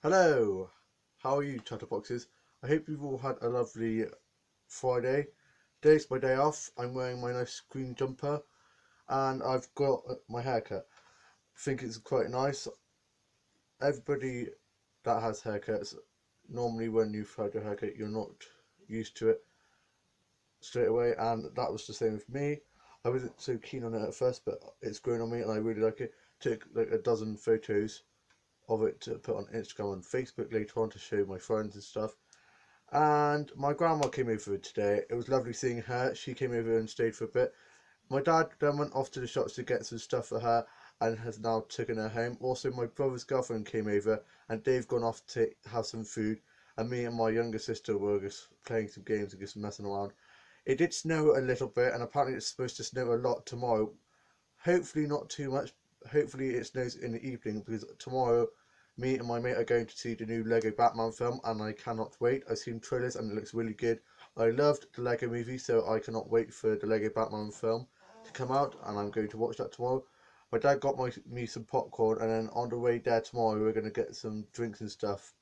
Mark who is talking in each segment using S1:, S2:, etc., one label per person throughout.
S1: Hello, how are you, Chatterboxes? I hope you've all had a lovely Friday. Today's my day off. I'm wearing my nice green jumper and I've got my haircut. I think it's quite nice. Everybody that has haircuts, normally when you've had your haircut, you're not used to it straight away, and that was the same with me. I wasn't so keen on it at first, but it's grown on me and I really like it. Took like a dozen photos of it to put on Instagram and Facebook later on to show my friends and stuff. And my grandma came over today. It was lovely seeing her. She came over and stayed for a bit. My dad then went off to the shops to get some stuff for her and has now taken her home. Also, my brother's girlfriend came over and they've gone off to have some food. And me and my younger sister were just playing some games and just messing around. It did snow a little bit, and apparently it's supposed to snow a lot tomorrow. Hopefully, not too much. Hopefully, it snows in the evening because tomorrow me and my mate are going to see the new Lego Batman film, and I cannot wait. I've seen trailers and it looks really good. I loved the Lego movie, so I cannot wait for the Lego Batman film to come out, and I'm going to watch that tomorrow. My dad got my, me some popcorn, and then on the way there tomorrow, we're going to get some drinks and stuff.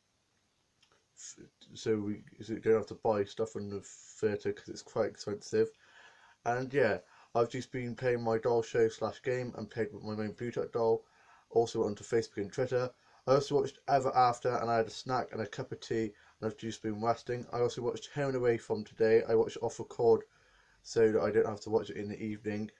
S1: So we, so we don't have to buy stuff from the theatre because it's quite expensive. And yeah, I've just been playing my doll show slash game and played with my main Bluetooth doll. Also onto Facebook and Twitter. I also watched Ever After and I had a snack and a cup of tea and I've just been resting. I also watched Home and Away from today. I watched off record so that I don't have to watch it in the evening.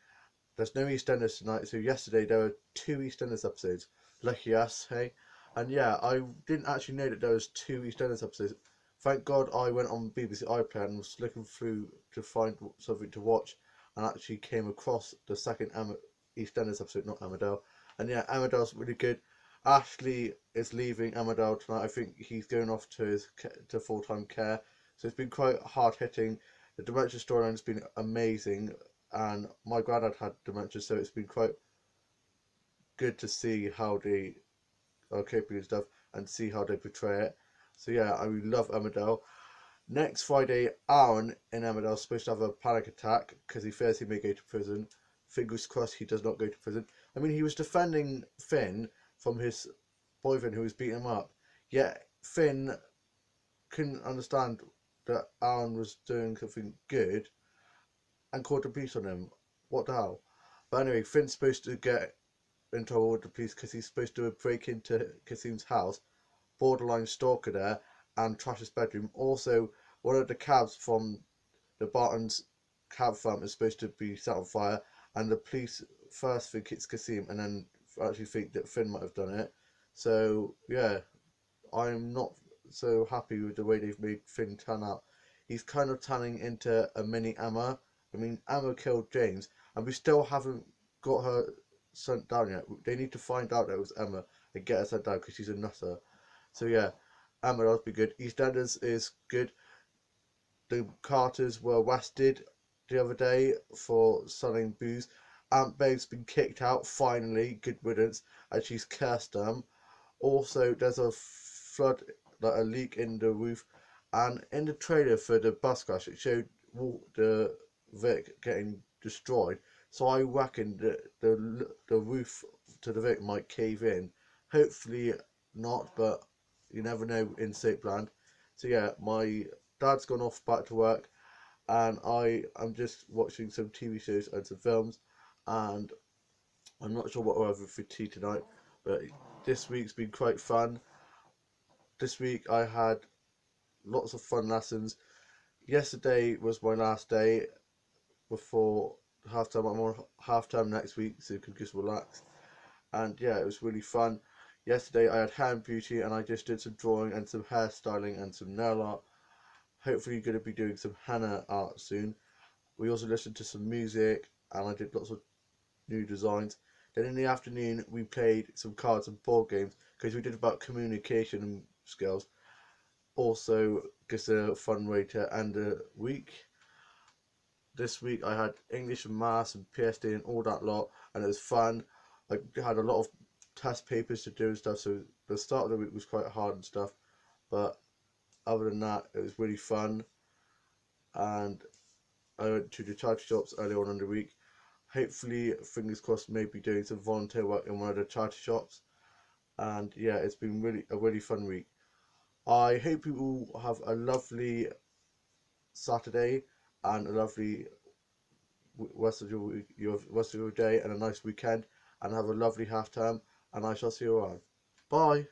S1: There's no EastEnders tonight, so yesterday there were two EastEnders episodes. Lucky us, hey? And yeah, I didn't actually know that there was two EastEnders episodes. Thank God I went on BBC iPlayer and was looking through to find something to watch and actually came across the second Em- EastEnders episode, not Emmerdale. And yeah, Emmerdale's really good. Ashley is leaving Emmerdale tonight. I think he's going off to his to full time care. So it's been quite hard hitting. The dementia storyline's been amazing, and my granddad had dementia, so it's been quite good to see how they are coping and stuff, and see how they portray it. So yeah, I love Emmerdale. Next Friday, Aaron in Emmerdale is supposed to have a panic attack because he fears he may go to prison. Fingers crossed he does not go to prison. I mean, he was defending Finn from his boyfriend who was beating him up. Yet Finn couldn't understand that Aaron was doing something good and called the police on him. What the hell? But anyway, Finn's supposed to get in trouble with the police because he's supposed to break into Kasim's house, borderline stalker there, and trash his bedroom. Also, one of the cabs from the Barton's cab firm is supposed to be set on fire, and the police first think it's Kasim and then actually think that Finn might have done it. So yeah, I'm not so happy with the way they've made Finn turn out. He's kind of turning into a mini Emma. I mean, Emma killed James, and we still haven't got her sent down yet. They need to find out that it was Emma and get her sent down because she's a nutter. So yeah, Emma be good. EastEnders is good. The Carters were arrested the other day for selling booze. Aunt Babe's been kicked out, finally, good riddance, and she's cursed them. Also, there's a flood, like a leak in the roof, and in the trailer for the bus crash, it showed the Vic getting destroyed. So I reckon that the the roof to the Vic might cave in. Hopefully not, but you never know in Soapland. So yeah, my dad's gone off back to work, and I am just watching some TV shows and some films and I'm not sure what I'll have for tea tonight, but this week's been quite fun. This week I had lots of fun lessons. Yesterday was my last day before half time. I'm on half time next week, so you can just relax. And yeah, it was really fun. Yesterday I had hand beauty and I just did some drawing and some hairstyling and some nail art. Hopefully, going to be doing some henna art soon. We also listened to some music and I did lots of new designs. Then in the afternoon, we played some cards and board games because we did about communication skills. Also, just a fun way to end a week. This week I had English and Maths and PSD and all that lot, and it was fun. I had a lot of test papers to do and stuff, so the start of the week was quite hard and stuff. But other than that, it was really fun. And I went to the charity shops earlier on in the week hopefully, fingers crossed, maybe doing some volunteer work in one of the charity shops. and yeah, it's been really a really fun week. I hope you all have a lovely Saturday and a lovely rest of your your rest of your day and a nice weekend, and have a lovely half term. And I shall see you around. Bye.